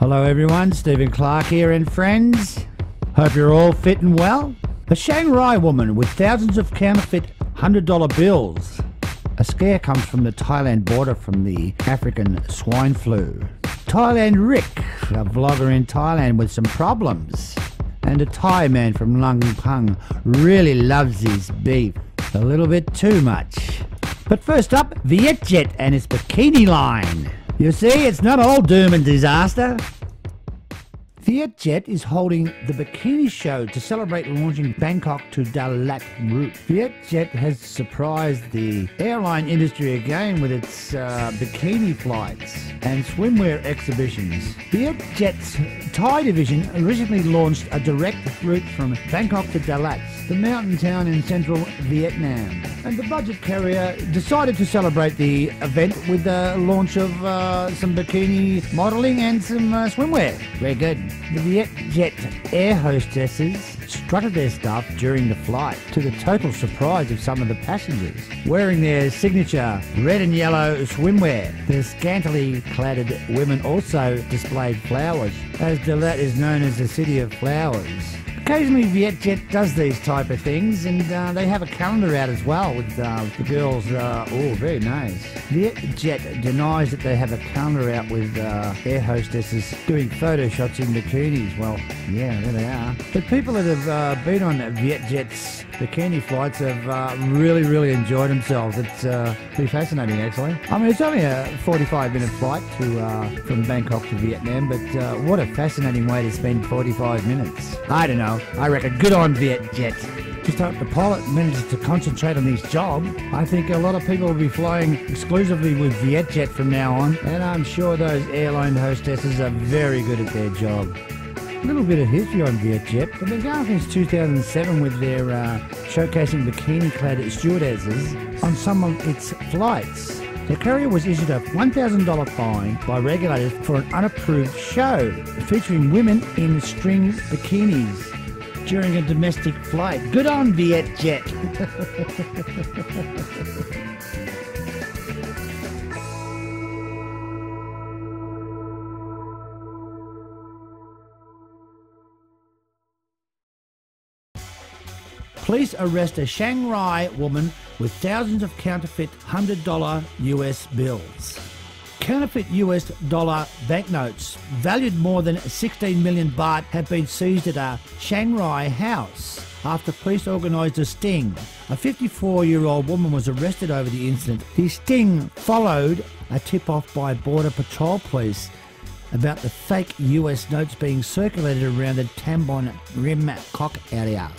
Hello, everyone. Stephen Clark here and friends. Hope you're all fit and well. A Chiang Rai woman with thousands of counterfeit $100 bills. A scare comes from the Thailand border from the African swine flu. Thailand Rick, a vlogger in Thailand with some problems. And a Thai man from Lampang really loves his beef. A little bit too much. But first up, Vietjet and its bikini line. You see, it's not all doom and disaster. Vietjet is holding the Bikini Show to celebrate launching Bangkok to Dalat route. Vietjet has surprised the airline industry again with its uh, bikini flights and swimwear exhibitions. Vietjet's Thai division originally launched a direct route from Bangkok to Dalat, the mountain town in central Vietnam. And the budget carrier decided to celebrate the event with the launch of uh, some bikini modeling and some uh, swimwear. Very good. The Vietjet air hostesses strutted their stuff during the flight, to the total surprise of some of the passengers, wearing their signature red and yellow swimwear. The scantily cladded women also displayed flowers, as Dalat is known as the city of flowers. Occasionally, Vietjet does these type of things, and uh, they have a calendar out as well with uh, the girls. Uh, oh, very nice. Vietjet denies that they have a calendar out with uh, air hostesses doing photo shots in bikinis. Well, yeah, there they are. But people that have uh, been on Vietjet's bikini flights have uh, really, really enjoyed themselves. It's pretty fascinating, actually. I mean, it's only a 45-minute flight to from Bangkok to Vietnam, but what a fascinating way to spend 45 minutes. I don't know. I reckon good on Vietjet. Just hope the pilot manages to concentrate on his job. I think a lot of people will be flying exclusively with Vietjet from now on, and I'm sure those airline hostesses are very good at their job. A little bit of history on Vietjet. They've been going since 2007 with their uh, showcasing bikini-clad stewardesses on some of its flights. The carrier was issued a $1,000 fine by regulators for an unapproved show featuring women in string bikinis during a domestic flight. Good on Vietjet. Police arrest a Chiang Rai woman with thousands of counterfeit $100 US bills. Counterfeit US dollar banknotes valued more than 16 million baht have been seized at a Chiang Rai house after police organised a sting. A 54 year old woman was arrested over the incident. The sting followed a tip off by Border Patrol Police about the fake US notes being circulated around the Tambon Rim Kok area.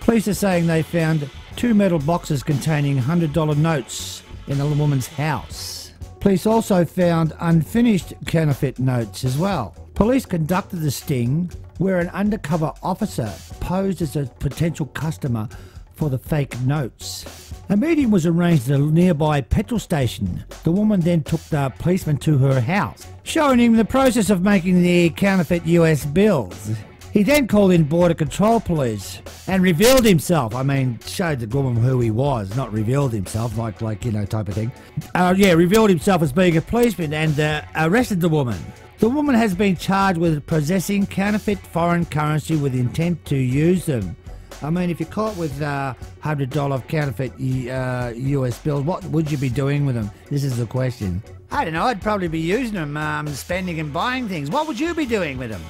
Police are saying they found two metal boxes containing $100 notes in the woman's house. Police also found unfinished counterfeit notes as well. Police conducted the sting where an undercover officer posed as a potential customer for the fake notes. A meeting was arranged at a nearby petrol station. The woman then took the policeman to her house, showing him the process of making the counterfeit US bills. He then called in Border Control Police and revealed himself. I mean, showed the woman who he was, not revealed himself, like, like you know, type of thing. Uh, yeah, revealed himself as being a policeman and uh, arrested the woman. The woman has been charged with possessing counterfeit foreign currency with intent to use them. I mean, if you're caught with uh, $100 counterfeit uh, US bills, what would you be doing with them? This is the question. I don't know, I'd probably be using them, um, spending and buying things. What would you be doing with them?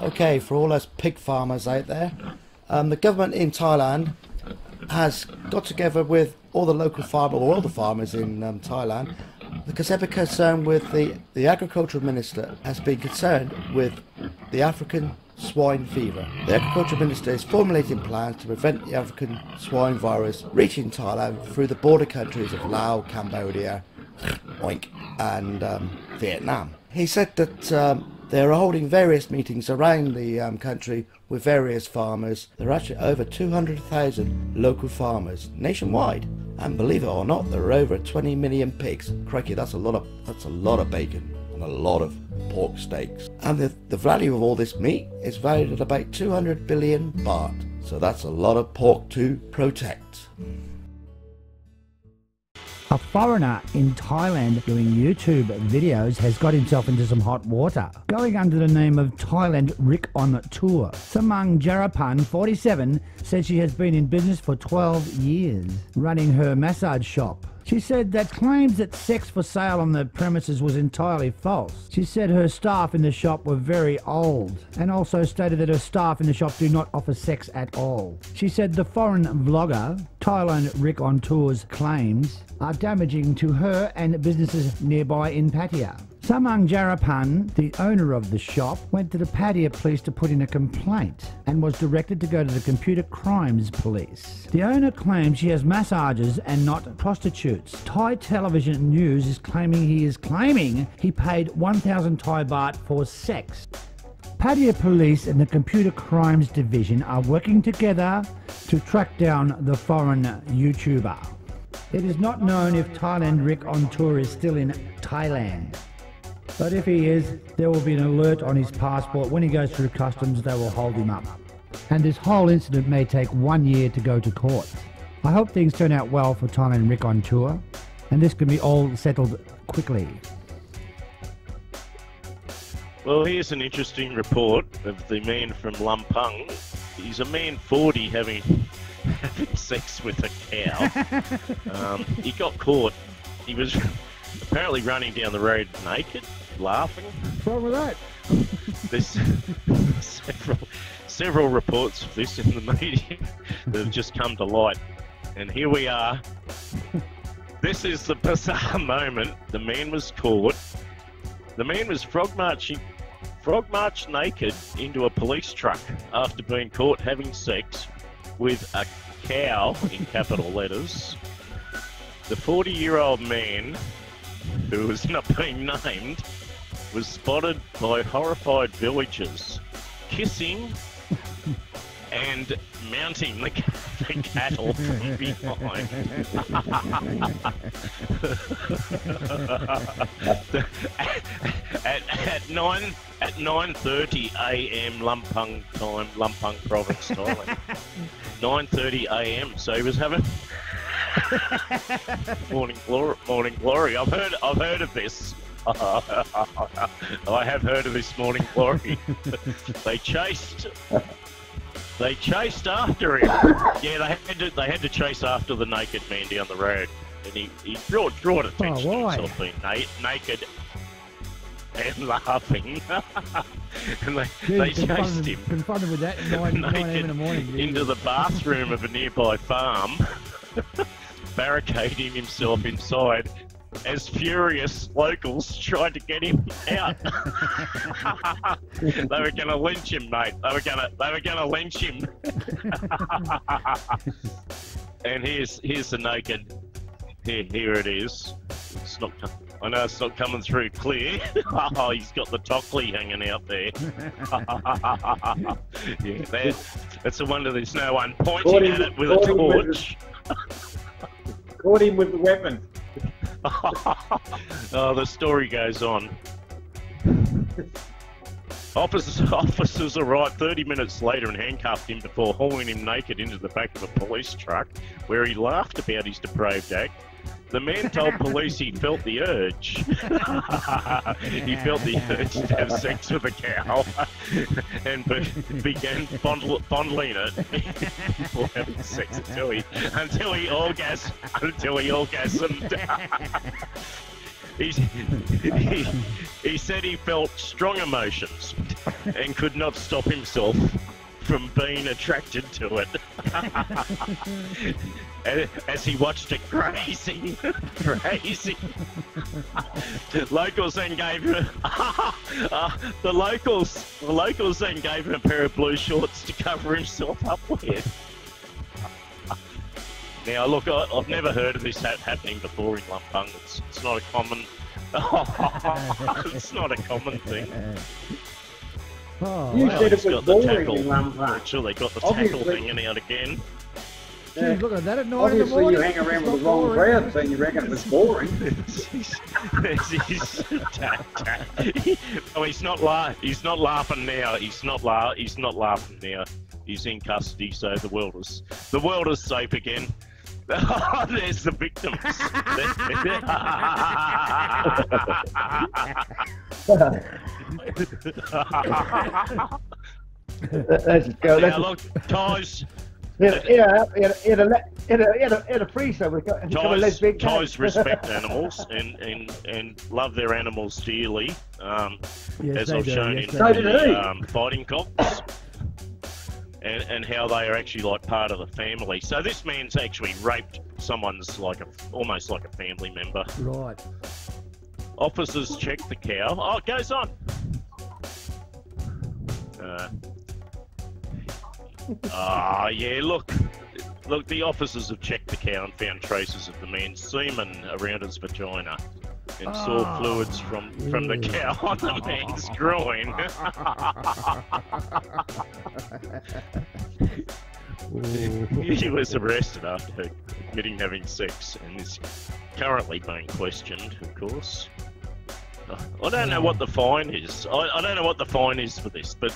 Okay, for all us pig farmers out there, um, the government in Thailand has got together with all the local farmers, or all the farmers in um, Thailand, because they've been concerned with the, the agricultural minister has been concerned with the African swine fever. The agricultural minister is formulating plans to prevent the African swine virus reaching Thailand through the border countries of Laos, Cambodia, oink, and um, Vietnam. He said that um, they're holding various meetings around the um, country with various farmers. There are actually over 200,000 local farmers nationwide. And believe it or not, there are over 20 million pigs. Crikey, that's a lot of that's a lot of bacon and a lot of pork steaks. And the, the value of all this meat is valued at about 200 billion baht. So that's a lot of pork to protect. A foreigner in Thailand doing YouTube videos has got himself into some hot water. Going under the name of Thailand Rick on Tour. Samang Jarapan, 47, says she has been in business for 12 years, running her massage shop. She said that claims that sex for sale on the premises was entirely false. She said her staff in the shop were very old and also stated that her staff in the shop do not offer sex at all. She said the foreign vlogger, Thailand Rick on Tour's claims are damaging to her and businesses nearby in Pattaya. Samang Jarapan, the owner of the shop, went to the Pattaya police to put in a complaint and was directed to go to the computer crimes police. The owner claims she has massages and not prostitutes. Thai television news is claiming he is claiming he paid 1,000 Thai baht for sex. Pattaya Police and the Computer Crimes Division are working together to track down the foreign YouTuber. It is not known if Thailand Rick on tour is still in Thailand. But if he is, there will be an alert on his passport. When he goes through customs, they will hold him up. And this whole incident may take one year to go to court. I hope things turn out well for Tom and Rick on tour, and this can be all settled quickly. Well, here's an interesting report of the man from Lampang. He's a man 40 having having sex with a cow. um, he got caught. He was apparently running down the road naked, laughing. What's wrong with that? There's several several reports of this in the media that have just come to light, and here we are. This is the bizarre moment. The man was caught. The man was frog marching, frog marched naked into a police truck after being caught having sex with a cow in capital letters. The 40 year old man, who was not being named, was spotted by horrified villagers kissing and mounting the, the cattle from behind. at, at nine at nine thirty a.m. Lampang time, Lampang province time. nine thirty a.m. So he was having morning glory. Morning glory. I've heard. I've heard of this. Oh, I have heard of this morning glory. they chased. They chased after him. Yeah, they had to. They had to chase after the naked man down the road, and he, he brought brought oh, attention Oh, why? to himself being na- naked and laughing. and they they chased him confronted with that at 9, 9 in the morning. into the bathroom of a nearby farm, barricading himself inside as furious locals tried to get him out. they were going to lynch him, mate. They were going to they were going to lynch him. and here's here's the naked. Here, here it is. It's not. I know it's not coming through clear. oh, he's got the Tockley hanging out there. yeah, that, it's a wonder there's no one pointing him- at it with a caught him with torch. Caught him with the weapon. oh, the story goes on. Officers, officers arrived 30 minutes later and handcuffed him before hauling him naked into the back of a police truck, where he laughed about his depraved act. The man told police he felt the urge. he felt the urge to have sex with a cow and be- began fondling it before having sex until he, until he orgasmed. Until he orgasmed. He, he, he said he felt strong emotions and could not stop himself from being attracted to it. As he watched it grazing, grazing. locals then gave him uh, the locals. The locals then gave him a pair of blue shorts to cover himself up with. Now, look, I, I've never heard of this happening before in Lampang. It's, it's not a common. it's not a common thing. Oh, You wow. said it It's was got the tackle. in Sure, they got the tackle Obviously- hanging out again. Yeah. Look at that at 9 in the Obviously, morning. you hang around with the wrong not boring. crowd, so you reckon it was boring. he's, oh, he's not la- He's not laughing now. He's not la- He's not laughing now. He's in custody, so the world is the world is safe again. Oh, there's the victims. Let's go. now, Let's look, Ties, yeah, yeah, in a, in a, le- in a, in a, in a freezer with a, with a lesbian ties cat. respect animals and, and, and love their animals dearly, um, Yes, as I've do, shown yes, in they So do. did he. the um, fighting cocks. And, and how they are actually like part of the family. So this man's actually raped someone's like a almost like a family member. Right. Officers check the cow. Oh, it goes on. Uh, ah, yeah. Look, look. The officers have checked the cow and found traces of the man's semen around his vagina, and saw Ah, fluids from from the cow on the man's groin. he was arrested after admitting having sex, and is currently being questioned. Of course. I don't know what the fine is. I, I don't know what the fine is for this, but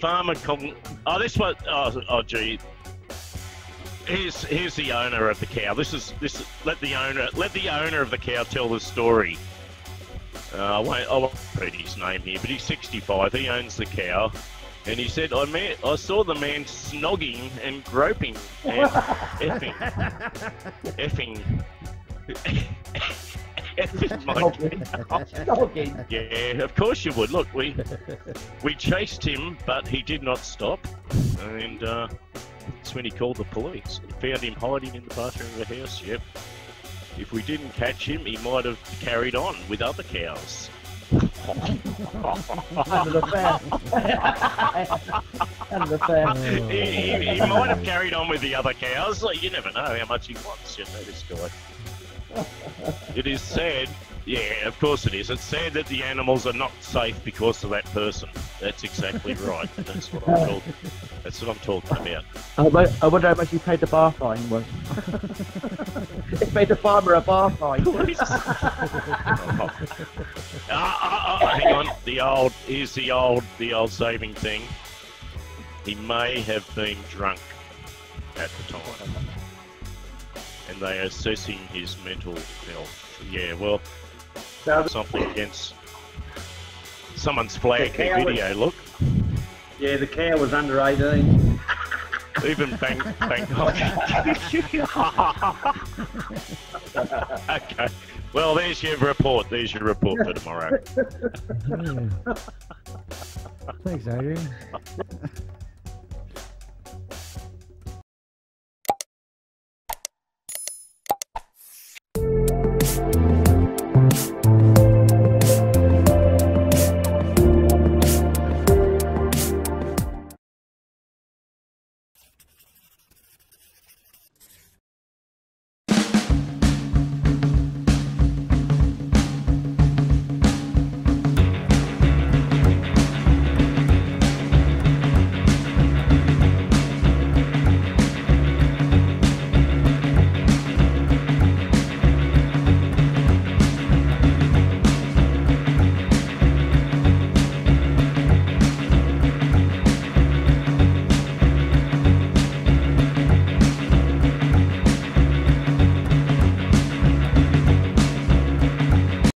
farmer con- oh this one oh, oh gee here's here's the owner of the cow. This is this is, let the owner let the owner of the cow tell the story. Uh, I won't I won't read his name here but he's 65 he owns the cow. And he said I met I saw the man snogging and groping and effing effing effing yeah, of course you would. Look, we we chased him, but he did not stop, and uh, that's when he called the police. Found him hiding in the bathroom of the house. Yep. If we didn't catch him, he might have carried on with other cows. Under the fan. Under the fan. he, he, he might have carried on with the other cows. Like, you never know how much he wants. You know this guy. It is sad. Yeah, of course it is. It's sad that the animals are not safe because of that person. That's exactly right. That's what I'm talking. That's what I'm talking about. I wonder how much you paid the bar fine was. it paid the farmer a bar fine. Ah, ah, ah, hang on. The old here's the old the old saving thing. He may have been drunk at the time, and they are assessing his mental health. Yeah, well, So the- something against someone's flagged The their cow was- video. Look, yeah, the cow was under 18. even Bang Bangkok. okay. Well, there's your report. There's your report for tomorrow. Thanks, Adrian.